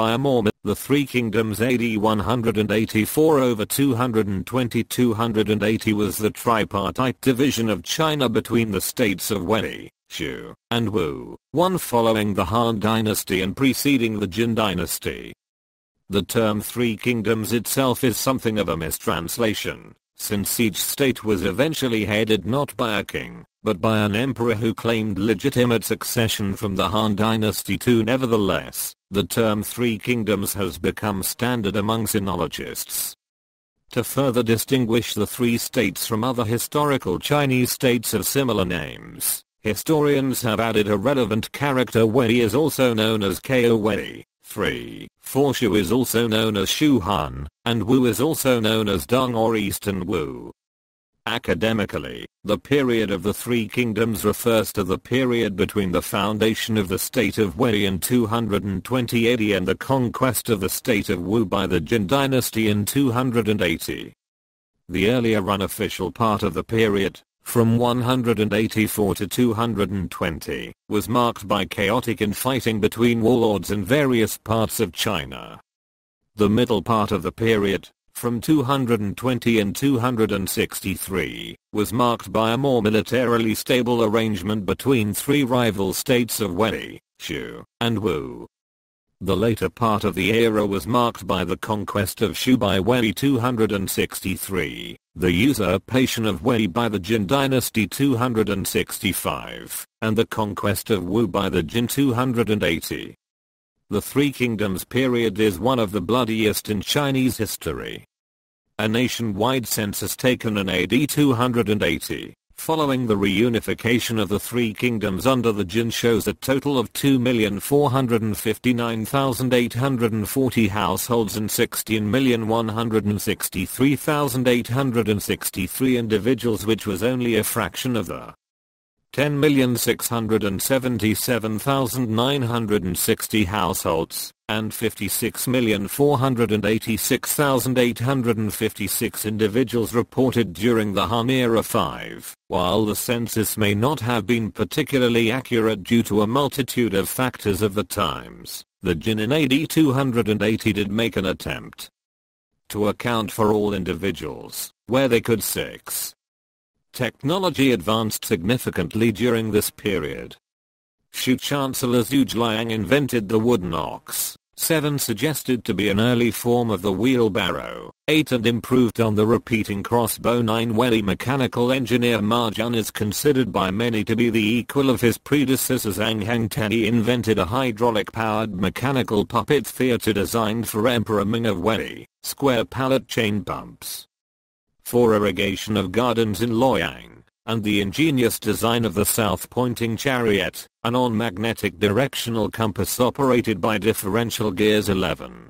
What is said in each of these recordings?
by a Mormon. the Three Kingdoms AD 184 over 220 280 was the tripartite division of China between the states of Wei, Shu, and Wu, one following the Han dynasty and preceding the Jin dynasty. The term Three Kingdoms itself is something of a mistranslation, since each state was eventually headed not by a king, but by an emperor who claimed legitimate succession from the Han dynasty too nevertheless, the term Three Kingdoms has become standard among sinologists. To further distinguish the three states from other historical Chinese states of similar names, historians have added a relevant character Wei is also known as Cao Wei, 3, for Shu is also known as Shu Han, and Wu is also known as Dong or Eastern Wu. Academically, the period of the Three Kingdoms refers to the period between the foundation of the state of Wei in 220 AD and the conquest of the state of Wu by the Jin dynasty in 280. The earlier unofficial part of the period, from 184 to 220, was marked by chaotic infighting between warlords in various parts of China. The middle part of the period, from 220 and 263, was marked by a more militarily stable arrangement between three rival states of Wei, Shu, and Wu. The later part of the era was marked by the conquest of Shu by Wei 263, the usurpation of Wei by the Jin dynasty 265, and the conquest of Wu by the Jin 280. The Three Kingdoms period is one of the bloodiest in Chinese history. A nationwide census taken in AD 280, following the reunification of the Three Kingdoms under the Jin shows a total of 2,459,840 households and 16,163,863 individuals which was only a fraction of the 10,677,960 households, and 56,486,856 individuals reported during the Han Era 5. While the census may not have been particularly accurate due to a multitude of factors of the times, the Jin in AD 280 did make an attempt to account for all individuals, where they could 6. Technology advanced significantly during this period. Shu Chancellor Zhuge Liang invented the wooden ox. 7 suggested to be an early form of the wheelbarrow. 8 and improved on the repeating crossbow 9 Wei mechanical engineer Ma Jun is considered by many to be the equal of his predecessor Zhang Hengte. He invented a hydraulic powered mechanical puppet theater designed for Emperor Ming of Wei, square pallet chain pumps for irrigation of gardens in Luoyang, and the ingenious design of the south-pointing chariot, an on-magnetic directional compass operated by differential gears 11.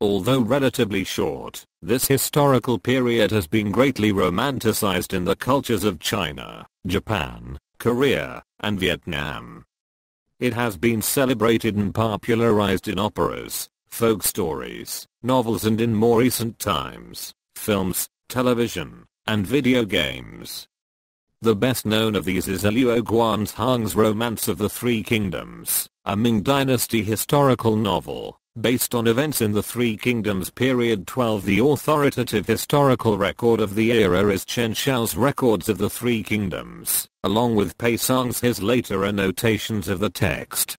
Although relatively short, this historical period has been greatly romanticized in the cultures of China, Japan, Korea, and Vietnam. It has been celebrated and popularized in operas, folk stories, novels and in more recent times, films, television, and video games. The best known of these is Luo Guanzhong's Romance of the Three Kingdoms, a Ming Dynasty historical novel, based on events in the Three Kingdoms period 12. The authoritative historical record of the era is Chen Shou's Records of the Three Kingdoms, along with Pei Songzhi's later annotations of the text.